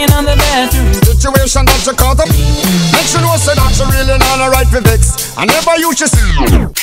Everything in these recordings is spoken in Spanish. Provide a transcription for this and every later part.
banging on the bathroom. Situation that you caught up. Make sure you say that you really not alright for vex. I never used to see.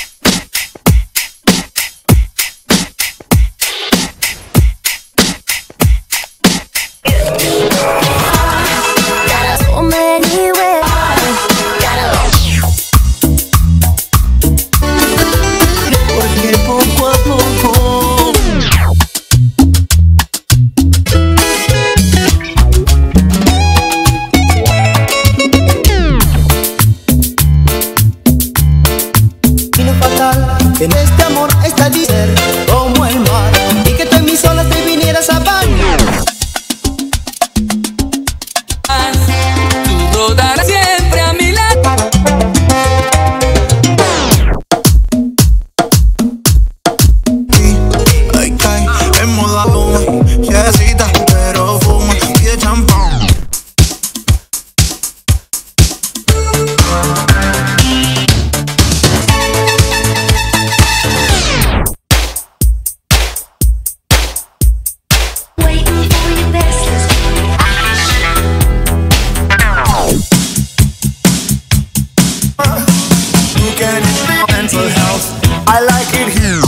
En este amor está ser como el mar Y que tú en mis olas te vinieras a bañar. Tú rodarás siempre a mi lado. Ay, cae, en moda luna Chesita, pero fuma Pide champán. mental health. I like it here.